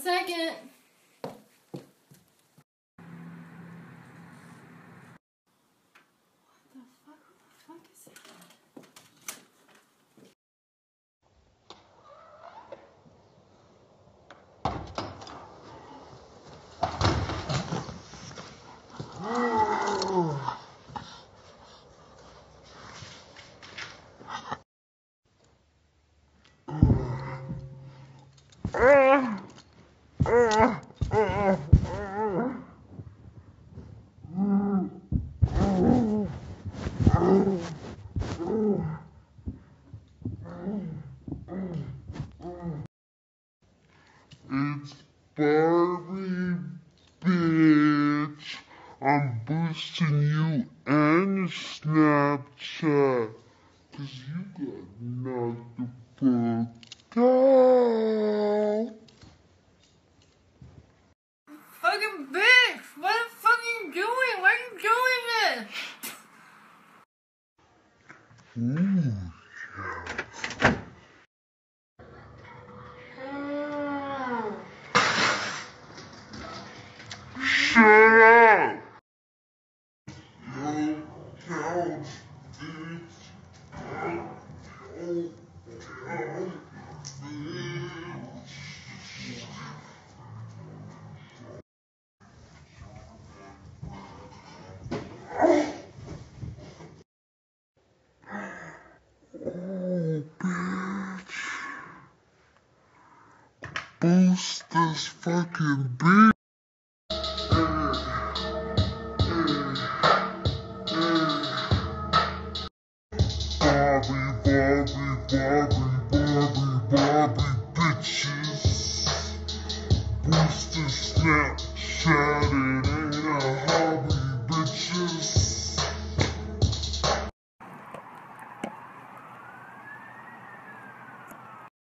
second. What the fuck? What the fuck is that? It's Barbie, bitch. I'm boosting you and Snapchat. Cause you got knocked the fuck out. Bitch. Oh, boost this fucking beat. Bobby, Bobby, Bobby, bitches. Boost this now.